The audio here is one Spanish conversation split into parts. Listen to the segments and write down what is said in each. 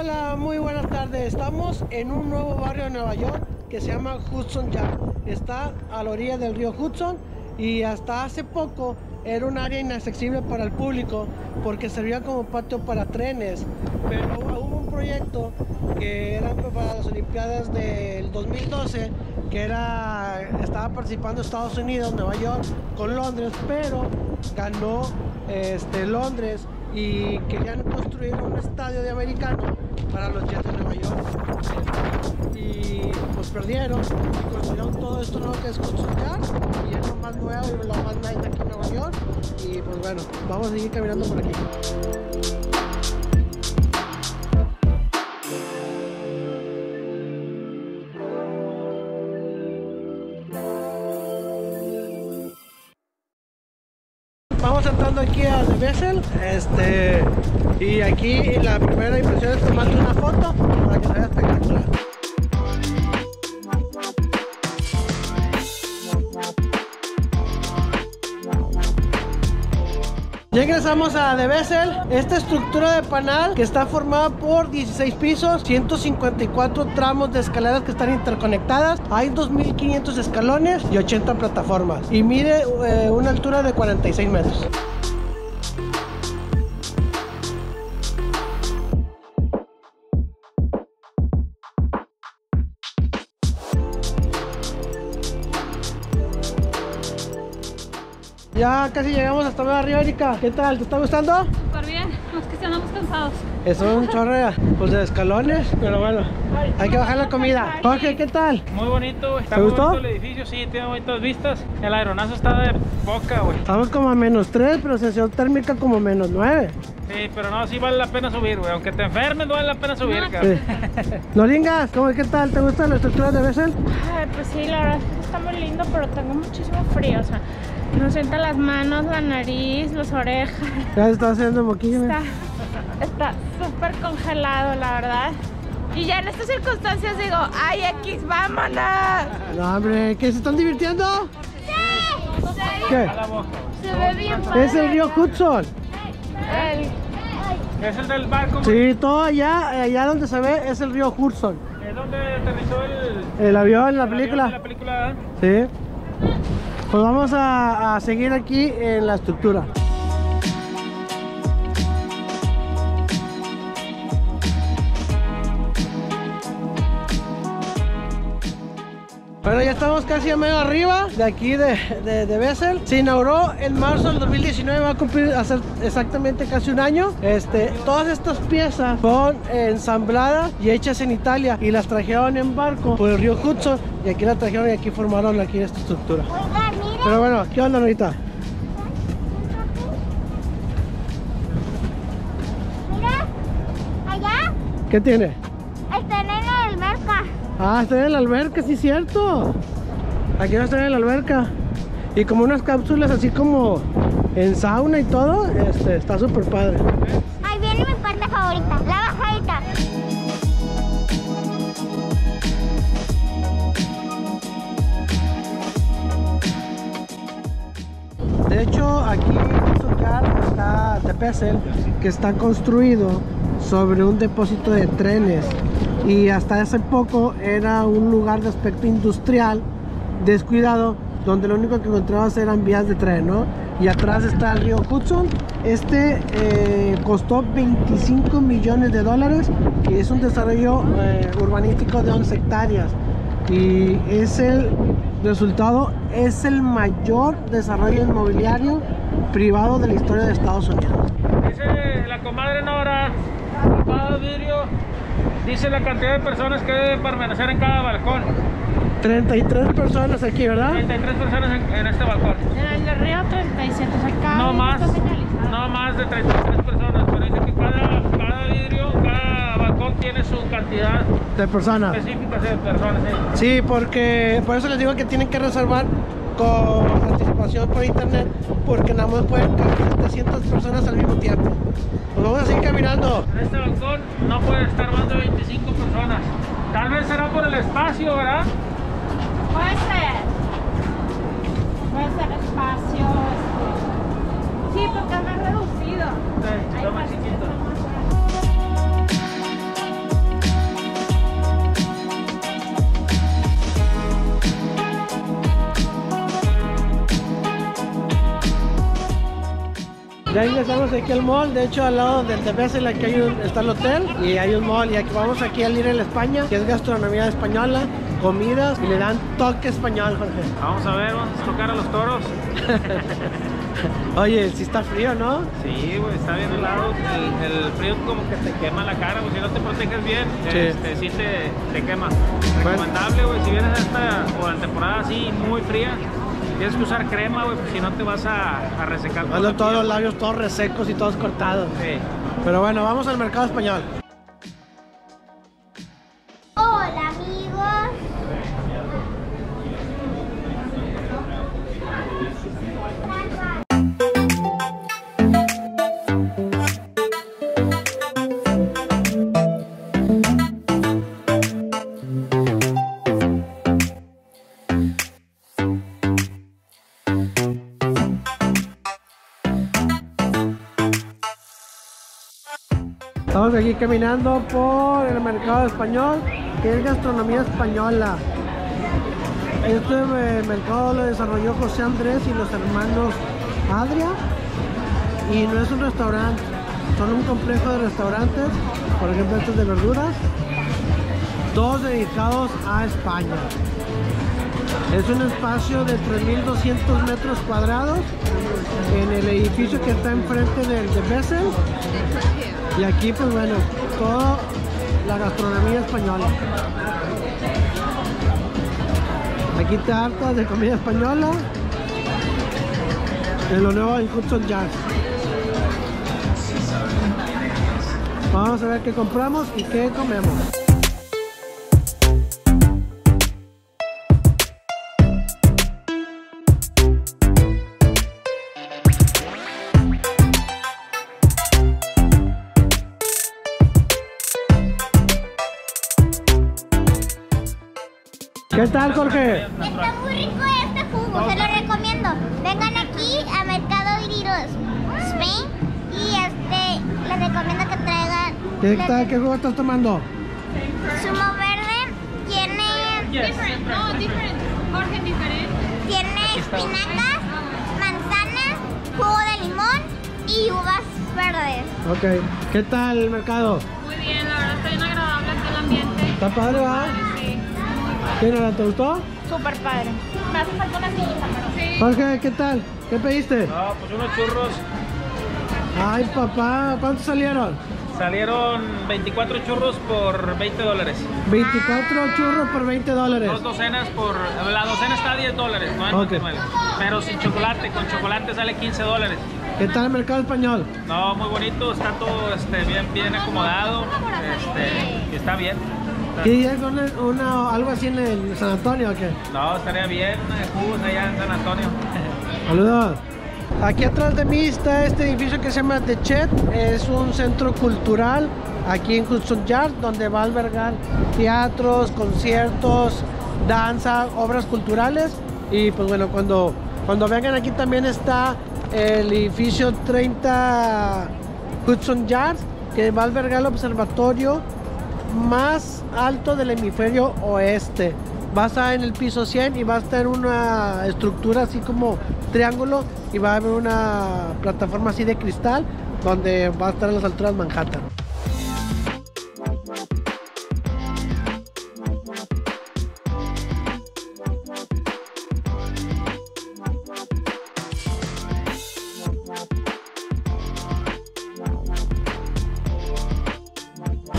Hola, muy buenas tardes. Estamos en un nuevo barrio de Nueva York que se llama Hudson Yard. Está a la orilla del río Hudson y hasta hace poco era un área inaccesible para el público porque servía como patio para trenes. Pero hubo un proyecto que era para las Olimpiadas del 2012 que era estaba participando Estados Unidos, Nueva York con Londres, pero ganó este, Londres y querían construir un estadio de americano para los Jets de Nueva York. Y pues perdieron y construyeron todo esto nuevo que es construir y es lo más nuevo y lo más nice aquí en Nueva York. Y pues bueno, vamos a seguir caminando por aquí. Vessel, este, y aquí la primera impresión es tomarte una foto para que se vea espectacular. Ya ingresamos a The Vessel, esta estructura de panal que está formada por 16 pisos, 154 tramos de escaleras que están interconectadas, hay 2500 escalones y 80 plataformas y mide eh, una altura de 46 metros. Ya casi llegamos hasta Nueva arriba, Erika. ¿Qué tal? ¿Te está gustando? Súper bien, nos que estamos cansados. Es un chorro pues, de escalones, pero bueno, hay que bajar la comida. Jorge, ¿qué tal? Muy bonito, está ¿Te muy gustó? bonito el edificio, sí, tiene bonitas vistas. El aeronazo está de poca, güey. Estamos como a menos 3, pero sensación térmica como menos 9. Sí, pero no, sí vale la pena subir, güey. Aunque te enfermes, vale la pena subir, No, cabrón. Noringas, ¿cómo, ¿qué tal? ¿Te gusta la estructura de Bessel? Ay, pues sí, la verdad es que está muy lindo, pero tengo muchísimo frío. O sea, no sienta las manos, la nariz, las orejas. Ya se está haciendo moquillo. Está está súper congelado, la verdad. Y ya en estas circunstancias digo, ay, X, vámonos. No, hombre, ¿qué se están divirtiendo? ¿Qué? La boca. Se ve bien padre. Es el río Hudson. El- Es el del barco. Sí, todo allá, allá donde se ve es el río Hudson. Es donde aterrizó el... El avión en la el avión película. de la película, Sí. Pues vamos a, seguir aquí en la estructura. Bueno, ya estamos casi a medio arriba de aquí de, de, de Bessel. Se inauguró en marzo del 2019, va a cumplir a ser exactamente casi un año. Este, todas estas piezas fueron ensambladas y hechas en Italia y las trajeron en barco por el río Hudson y aquí las trajeron y aquí formaron aquí esta estructura. Pero bueno, ¿qué onda ahorita? mira, allá ¿Qué tiene? están en la alberca. Ah, está en la alberca, sí, cierto. Aquí va a estar en la alberca. Y como unas cápsulas así como en sauna y todo, este, está súper padre. Aquí en lugar está The Pessel, que está construido sobre un depósito de trenes. Y hasta hace poco era un lugar de aspecto industrial descuidado, donde lo único que encontrabas eran vías de tren, ¿no? Y atrás está el río Hudson. Este eh, costó 25 millones de dólares y es un desarrollo eh, urbanístico de 11 hectáreas. Y es el resultado, es el mayor desarrollo inmobiliario privado de la historia de Estados Unidos. Dice la comadre Nora, cada vidrio, dice la cantidad de personas que deben permanecer en cada balcón. 33 personas aquí, ¿verdad? 33 personas en, en este balcón. En el de Río 37, o sea, cada No más, no más de 33 personas, pero dice que cada, cada vidrio, cada balcón tiene su cantidad De personas. específica de personas. ¿sí? Sí, porque por eso les digo que tienen que reservar con anticipación por internet, porque nada más pueden caber 700 personas al mismo tiempo. Pues vamos a seguir caminando. En este balcón no puede estar más de 25 personas. Tal vez será por el espacio, ¿verdad? Puede ser. Puede ser espacio. este. Sí, porque es más reducido. Sí, Hay más chiquito. Ya ingresamos aquí al mall, de hecho al lado del de Bessel aquí hay un- está el hotel y hay un mall y aquí vamos aquí al ir en España, que es gastronomía española, comidas y le dan toque español, Jorge. Vamos a ver, vamos a tocar a los toros. Oye, sí está frío, ¿no? Sí, güey, está bien helado. El, el frío como que te quema la cara, güey. Si no te proteges bien, Sí. este, sí te, te quema. Recomendable, güey, si vienes a esta o en temporada así muy fría, tienes que usar crema, güey, pues si no te vas a, a resecar. la todos los labios todos resecos y todos cortados. Sí. Pero bueno, vamos al mercado español. Aquí caminando por el mercado español, que es gastronomía española. Este eh, mercado lo desarrolló José Andrés y los hermanos Adria. Y no es un restaurante, son un complejo de restaurantes, por ejemplo estos de verduras, todos dedicados a España. Es un espacio de 3.200 metros cuadrados en el edificio que está enfrente del de Bessel. Y aquí, pues bueno, toda la gastronomía española. Aquí te hartas de comida española. En lo nuevo en Hudson Jazz. Vamos a ver qué compramos y qué comemos. ¿Qué tal, Jorge? Está muy rico este jugo, se lo recomiendo. Vengan aquí a Mercado Griros, Spain, y este les recomiendo que traigan ¿Qué, la- tal, ¿Qué jugo estás tomando? zumo verde, tiene No, different. Jorge, diferente. tiene espinacas, manzanas, jugo de limón y uvas verdes. Ok. ¿Qué tal el mercado? Muy bien, la verdad está bien agradable aquí el ambiente. ¿Está padre, va? ¿Qué nada, te gustó? súper padre. Me hace falta una sillita, pero sí. Jorge, ¿qué tal? ¿Qué pediste? No, pues unos churros. Ay, papá, ¿cuántos salieron? Salieron 24 churros por 20 dólares. 24 churros por 20 dólares. Dos docenas por... La docena está a 10 dólares, no Ok. Pero sin chocolate, con chocolate sale 15 dólares. ¿Qué tal el mercado español? No, muy bonito, está todo este, bien, bien acomodado. Este, y está bien. ¿Qué es una, una- algo así en el San Antonio o qué? No, estaría bien, eh, jugos allá en San Antonio. Saludos. Aquí atrás de mí está este edificio que se llama The Chet. Es un centro cultural aquí en Hudson Yard donde va a albergar teatros, conciertos, danza, obras culturales. Y pues bueno, cuando, cuando vengan aquí también está el edificio 30 Hudson Yard que va a albergar el observatorio más alto del hemisferio oeste. Va a estar en el piso 100 y va a estar una estructura así como triángulo y va a haber una plataforma así de cristal donde va a estar a las alturas Manhattan.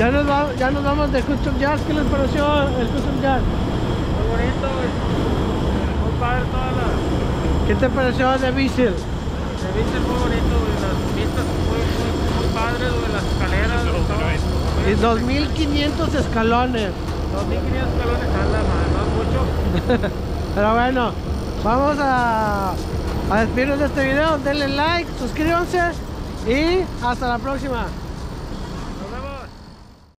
Ya nos, va- ya nos vamos de Custom Jazz. ¿Qué les pareció el Custom Jazz? Muy bonito, güey. Muy padre toda la... ¿Qué te pareció de Bissell? Se viste muy bonito, güey. Las vistas muy, muy, muy padres, güey. Las escaleras, Y todo. 2500 escalones. 2500 escalones, ala, man, no es mucho. Pero bueno, vamos a, a despedirnos de este video. Denle like, suscríbanse y hasta la próxima.